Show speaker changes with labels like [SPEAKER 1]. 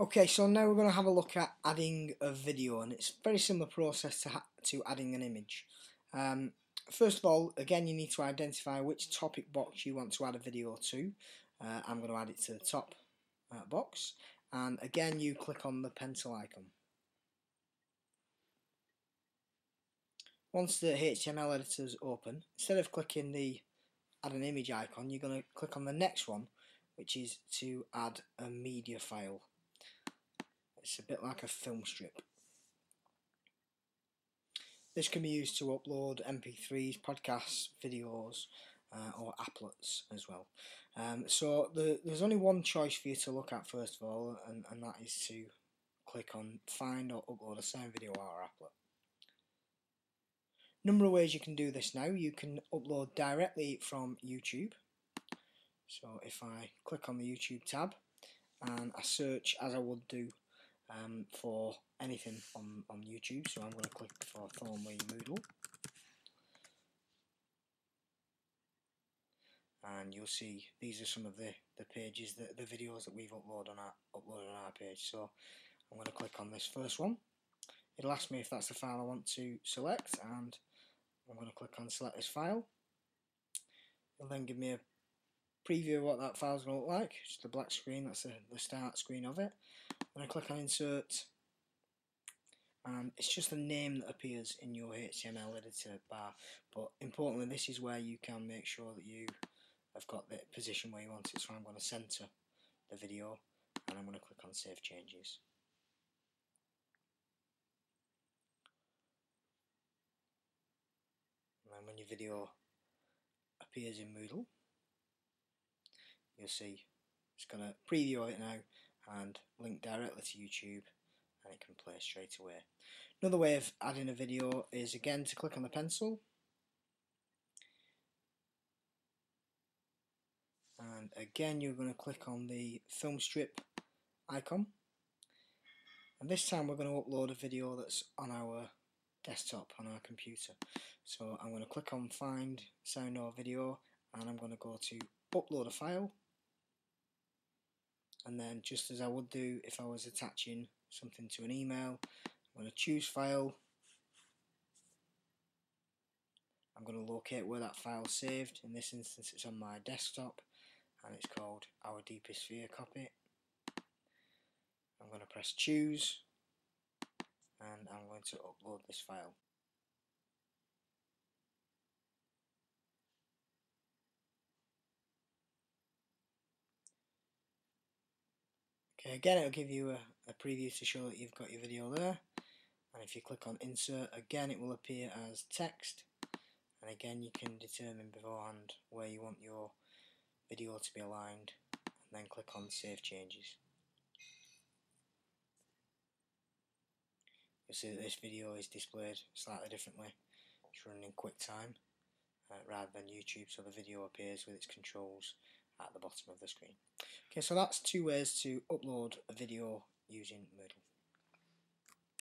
[SPEAKER 1] Okay, so now we're going to have a look at adding a video, and it's a very similar process to, to adding an image. Um, first of all, again, you need to identify which topic box you want to add a video to. Uh, I'm going to add it to the top uh, box, and again, you click on the pencil icon. Once the HTML editor is open, instead of clicking the add an image icon, you're going to click on the next one, which is to add a media file. It's a bit like a film strip. This can be used to upload MP3s, podcasts, videos, uh, or applets as well. Um, so the, there's only one choice for you to look at first of all, and, and that is to click on find or upload a sound video or applet. Number of ways you can do this now. You can upload directly from YouTube. So if I click on the YouTube tab and I search as I would do um, for anything on, on YouTube. So I'm going to click for Thornleigh Moodle. And you'll see these are some of the, the pages, the, the videos that we've uploaded on, our, uploaded on our page. So I'm going to click on this first one. It'll ask me if that's the file I want to select and I'm going to click on select this file. It'll then give me a preview what that file is going to look like. Just the black screen, that's the, the start screen of it. Then I click on insert and it's just the name that appears in your HTML editor bar but importantly this is where you can make sure that you have got the position where you want it so I'm going to center the video and I'm going to click on save changes. And then when your video appears in Moodle you'll see. It's going to preview it now and link directly to YouTube and it can play straight away. Another way of adding a video is again to click on the pencil. And again you're going to click on the film strip icon. And this time we're going to upload a video that's on our desktop on our computer. So I'm going to click on find sound or video and I'm going to go to upload a file and then just as I would do if I was attaching something to an email I'm going to choose file. I'm going to locate where that file saved. In this instance it's on my desktop and it's called our deepest fear copy. I'm going to press choose and I'm going to upload this file Okay, again it'll give you a, a preview to show that you've got your video there and if you click on insert again it will appear as text and again you can determine beforehand where you want your video to be aligned and then click on save changes. You'll see that this video is displayed slightly differently. It's running in QuickTime uh, rather than YouTube so the video appears with its controls at the bottom of the screen. Okay, so that's two ways to upload a video using Moodle.